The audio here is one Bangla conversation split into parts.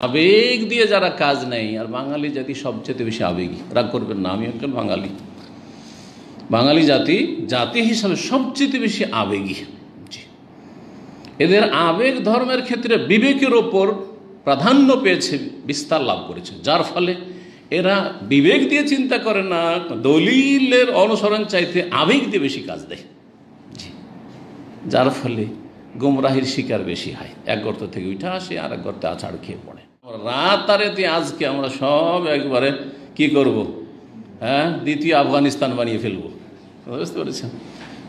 আবেগ দিয়ে যারা কাজ নেই, আর বাঙালি জাতি সবচেয়ে বেশি আবেগী। রাগ করবেন না, আমি একজন বাঙালি। বাঙালি জাতি জাতি হিসাবে সবচেয়ে বেশি আবেগী। এদের আবেগ ধর্মের ক্ষেত্রে বিবেকের ওপর প্রাধান্য পেয়েছে, বিস্তার লাভ করেছে। যার ফলে এরা বিবেক দিয়ে চিন্তা করে না, দলিলের অনুসরণ চাইতে আবেগ দিয়ে বেশি কাজ দেয়। যার ফলে গুমরাহির শিকার বেশি হয়। এক গর্ত থেকে উঠে আসে আর এক গর্তে আছাড় খেয়ে পড়ে। রাত আরেতে আজকে আমরা সব একবারে কি করব? হ্যাঁ দ্বিতীয় আফগানিস্তান বানিয়ে ফেলব। বুঝতে পেরেছেন?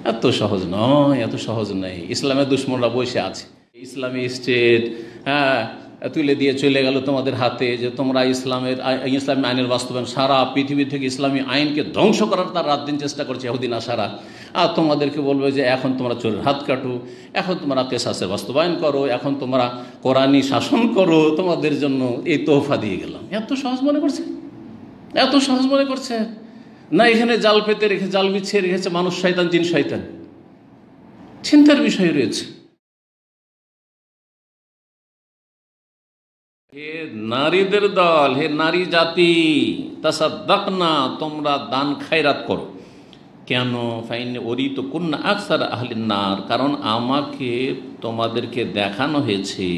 এত সহজ নয়, এত সহজ নয় ইসলামের দুশ্মনরা বসে আছে। ইসলামী স্টেট হ্যাঁ তুলে দিয়ে চলে গেল তোমাদের হাতে যে তোমরা ইসলামের ইসলামী আইনের বাস্তবায়ন, সারা পৃথিবী থেকে ইসলামী আইনকে ধ্বংস করার তার রাত দিন চেষ্টা করছে এহুদিন সারা আর তোমাদেরকে বলবে যে এখন তোমরা চোরের হাত কাটো, এখন তোমরা কেসাসের বাস্তবায়ন করো, এখন তোমরা কোরআনী শাসন করো, তোমাদের জন্য এই তোহফা দিয়ে গেলাম। এত সহজ মনে করছে? এত সহজ মনে করছে? না এখানে জাল পেতে রেখে, জাল বিছিয়ে রেখেছে মানুষ শয়তান, জিন শয়তান। চিন্তার বিষয় রয়েছে। হে নারীদের দল, হে নারী জাতি তাসাদ্দাক না তোমরা দান খায়রাত করো। কেন? ফাইন ওরি তো কন্যা আকসার আহলিন নার কারণ আমাকে তোমাদেরকে দেখানো হয়েছে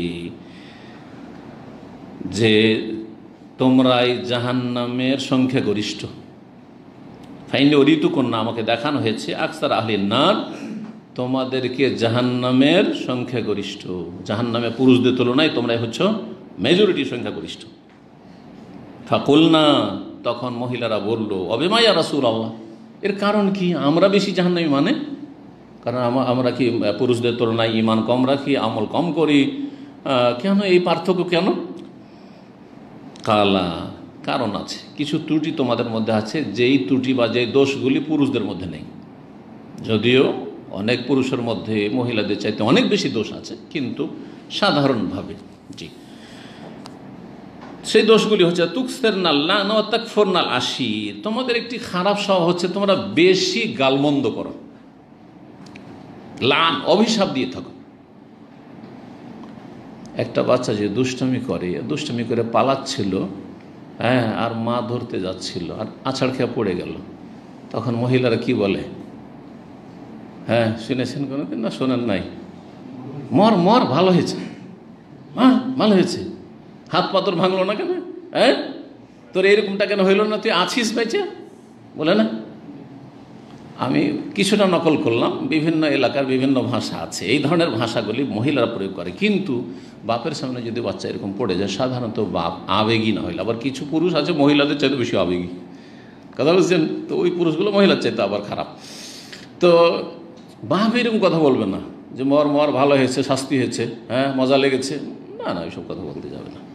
যে তোমরাই জাহান্নামের সংখ্যাগরিষ্ঠ। ফাইনলি অরিতু কন্যা আমাকে দেখানো হয়েছে আকসার আহলিন নার তোমাদেরকে জাহান্নামের সংখ্যাগরিষ্ঠ। জাহান্নামে পুরুষদের তুলনায় তোমরাই হচ্ছ মেজরিটি সংখ্যাগরিষ্ঠ ফাকুল না তখন মহিলারা বলল অবেমায়া রাসুল আল্লাহ এর কারণ কি? আমরা বেশি জাহান্নামি মানে? কারণ আমরা কি পুরুষদের তুলনায় ইমান কম রাখি, আমল কম করি? কেন? এই পার্থক্য কেন? কালা, কারণ আছে। কিছু ত্রুটি তোমাদের মধ্যে আছে, যেই ত্রুটি বা যেই দোষগুলি পুরুষদের মধ্যে নেই। যদিও অনেক পুরুষের মধ্যে মহিলাদের চাইতে অনেক বেশি দোষ আছে, কিন্তু সাধারণভাবে জি। সেই দোষগুলি হচ্ছে তুকসের নাল না তাকফর নাল আশির। তোমাদের একটি খারাপ স্বভাব হচ্ছে তোমরা বেশি গালমন্দ করো। লান, অভিশাপ দিয়ে থাকো। একটা বাচ্চা যে দুষ্টমি করে দুষ্টমি করে পালাচ্ছিল হ্যাঁ আর মা ধরতে যাচ্ছিল, আর আছাড় খেয়ে পড়ে গেল। তখন মহিলারা কি বলে? হ্যাঁ শুনেছেন কোনোদিন না? শোনেন নাই? মর মর, ভালো হয়েছে। হ্যাঁ ভালো হয়েছে। হাত পাথর ভাঙলো না কেন? হ্যাঁ? তোর এরকমটা কেন হইল না? তুই আছিস বেঁচে? বলে না। আমি কিছুটা নকল করলাম, বিভিন্ন এলাকার বিভিন্ন ভাষা আছে। এই ধরনের ভাষাগুলি মহিলারা প্রয়োগ করে। কিন্তু বাপের সামনে যদি বাচ্চা এরকম পড়ে যায়, সাধারণত বাপ আবেগী না হইলে। আবার কিছু পুরুষ আছে মহিলাদের চাইতে বেশি আবেগী। কথা বলছেন তো ওই পুরুষগুলো মহিলার চাইতে আবার খারাপ। তো বাপ এরকম কথা বলবে না যে, মর মর, ভালো হয়েছে, শাস্তি হয়েছে হ্যাঁ মজা লেগেছে। না না ওইসব কথা বলতে যাবে না।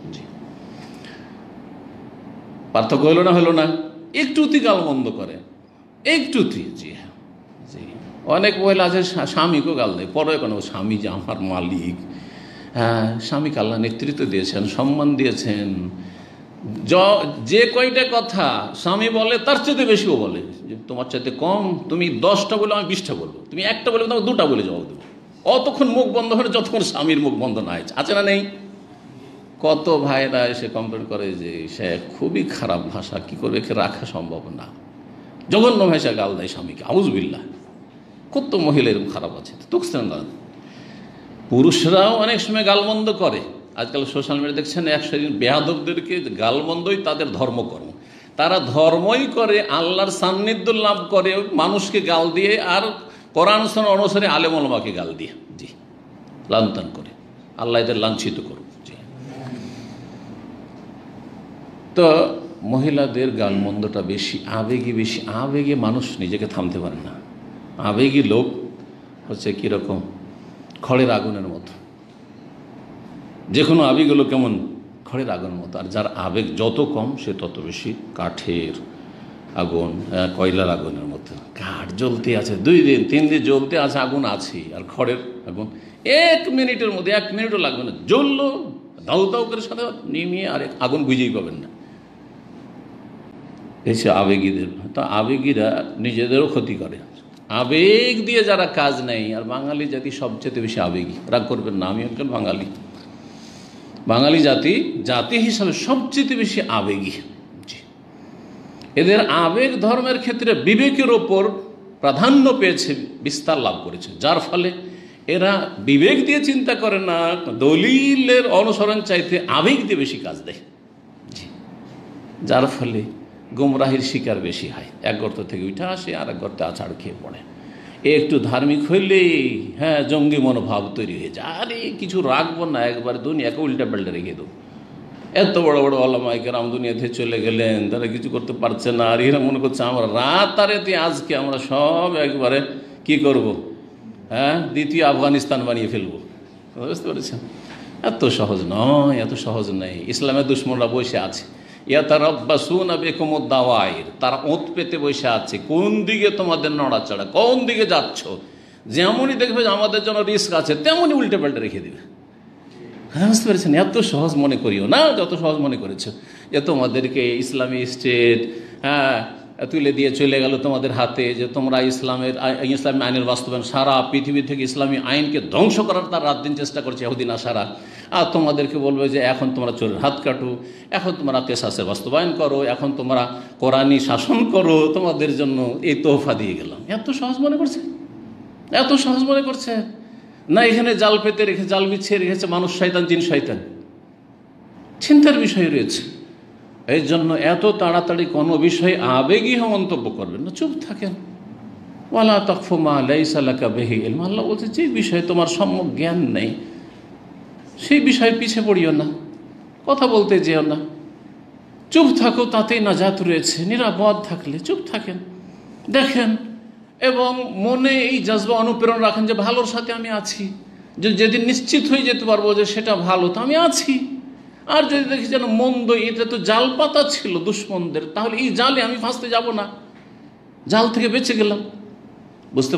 পার্থক্য হলো না হলো না। একটুতি গালমন্দ করে। একটুতি, জি হ্যাঁ জি। অনেক মহিলা আছে স্বামীকেও গাল দেয়। পরে কেন স্বামী যে আমার মালিক হ্যাঁ স্বামীকে আল্লাহ নেতৃত্ব দিয়েছেন, সম্মান দিয়েছেন। য- কয়টা কথা স্বামী বলে, তার চাইতে বেশিও বলে। তোমার চাইতে কম, তুমি দশটা বলে, আমি বিশটা বলব। তুমি একটা বলে, তোমাকে দুটা বলে জবাব দেবো। অতক্ষণ মুখ বন্ধ হবে যতক্ষণ স্বামীর মুখ বন্ধ না হয়েছে। আছে না নেই? কত ভাইরা এসে কমপ্লেন করে যে সে খুবই খারাপ ভাষা, কি করবে একে রাখা সম্ভব না? জঘন্য ভাষা গাল দেয় স্বামীকে আউজবিল্লা কত মহিলা এরকম খারাপ আছে? তুকছেন না। পুরুষরাও অনেক সময় গালমন্দ করে। আজকাল সোশ্যাল মিডিয়া দেখছেন, একশো দিন বেহাদবদেরকে গালমন্দই তাদের ধর্মকর্ম তারা ধর্মই করে, আল্লাহর সান্নিধ্য লাভ করে, মানুষকে গাল দিয়ে আর কোরআন অনুসারে আলেমলমাকে গাল দিয়ে। জি, লাঞ্ছন করে। আল্লাহ এদের লাঞ্ছিত করুক জি তো মহিলাদের গালমন্দটা বেশি, আবেগে বেশি, আবেগে মানুষ নিজেকে থামতে পারে না। আবেগী লোক হচ্ছে কীরকম? খড়ের আগুনের মতো। যে কোনো আবেগ হলো কেমন? খড়ের আগুনের মতো। আর যার আবেগ যত কম, সে তত বেশি কাঠের আগুন কয়লার আগুনের মতো। কাঠ জ্বলতে আছে, দুই দিন, তিন দিন জ্বলতে আছে, আগুন আছে আর খড়ের আগুন এক মিনিটের মধ্যে, এক মিনিটও লাগবে না। জ্বললো দাউ দাউ করে সাথে নিমিয়ে আর আগুন বুঝেই পাবেন না। এসে আবেগীদের তো আবেগীরা নিজেদেরও ক্ষতি করে। আবেগ দিয়ে যারা কাজ নেই, আর বাঙালি জাতি সবচেয়ে বেশি আবেগী। রাগ করবেন না, আমি একজন বাঙালি। বাঙালি জাতি জাতি হিসাবে সবচেয়ে বেশি আবেগী। এদের আবেগ ধর্মের ক্ষেত্রে বিবেকের ওপর প্রাধান্য পেয়েছে, বিস্তার লাভ করেছে। যার ফলে এরা বিবেক দিয়ে চিন্তা করে না, দলিলের অনুসরণ চাইতে আবেগ দিয়ে বেশি কাজ দেয়। যার ফলে গুমরাহির শিকার বেশি হয়। এক গর্ত থেকে উঠে আসে আর এক গর্তে আছাড় খেয়ে পড়ে। একটু ধার্মিক হইলেই হ্যাঁ জঙ্গি মনোভাব তৈরি হয়ে যায়। আরে, কিছু রাখব না, একবার দুনিয়াকে উল্টা পাল্টা রেখে দেবো। এত বড় বড় আল্লামাইকে রাম দুনিয়াতে চলে গেলেন, তারা কিছু করতে পারছে না। আর এরা মনে করছে, আমরা রাত আর এতে আজকে আমরা সব একবারে কি করব? হ্যাঁ দ্বিতীয় আফগানিস্তান বানিয়ে ফেলব। বুঝতে পেরেছেন? এত সহজ নয়, এত সহজ নয় ইসলামের দুশ্মনরা বসে আছে। ইয়া তারা বাসুন বেকম দাওয়াইর, তারা ওঁত পেতে বসে আছে। কোন দিকে তোমাদের নড়াচড়া, কোন দিকে যাচ্ছ? যেমনই দেখবে আমাদের জন্য রিস্ক আছে, তেমনই উল্টে পাল্টে রেখে দিবে। হ্যাঁ বুঝতে পেরেছেন? এত সহজ মনে করিও না, যত সহজ মনে করেছ যে তোমাদেরকে ইসলামী স্টেট হ্যাঁ তুলে দিয়ে চলে গেল তোমাদের হাতে যে তোমরা ইসলামের ইসলামী আইনের বাস্তবায়ন, সারা পৃথিবী থেকে ইসলামী আইনকে ধ্বংস করার তার রাত দিন চেষ্টা করছে এহুদিন আসারা। আর তোমাদেরকে বলবে যে এখন তোমরা চোরের হাত কাটো, এখন তোমরা তেসাসের বাস্তবায়ন করো, এখন তোমরা কোরআনী শাসন করো, তোমাদের জন্য এই তোহফা দিয়ে গেলাম। এত সহজ মনে করছে? এত সহজ মনে করছে? না এখানে জাল পেতে রেখে, জাল বিছিয়ে রেখেছে মানুষ শয়তান, জিন শয়তান। চিন্তার বিষয় রয়েছে। এই জন্য এত তাড়াতাড়ি কোনো বিষয়ে আবেগী মন্তব্য করবেন না, চুপ থাকেন। ওয়ালা তকফুমা লাইসালাকা বেহি এলম আল্লাহ বলছে যে বিষয়ে তোমার সম্যক জ্ঞান নেই, সেই বিষয়ে পিছিয়ে পড়িও না, কথা বলতে যেও না। চুপ থাকো, তাতেই নাজাত রয়েছে, নিরাপদ থাকলে চুপ থাকেন, দেখেন। এবং মনে এই জজবা অনুপ্রেরণ রাখেন যে ভালোর সাথে আমি আছি, যে যেদিন নিশ্চিত হয়ে যেতে পারব যে সেটা ভালো, তো আমি আছি। আর যদি দেখি যেন মন্দ, এটা তো জাল পাতা ছিল দুশ্মনদের, তাহলে এই জালে আমি ফাঁসতে যাব না। জাল থেকে বেঁচে গেলাম। বুঝতে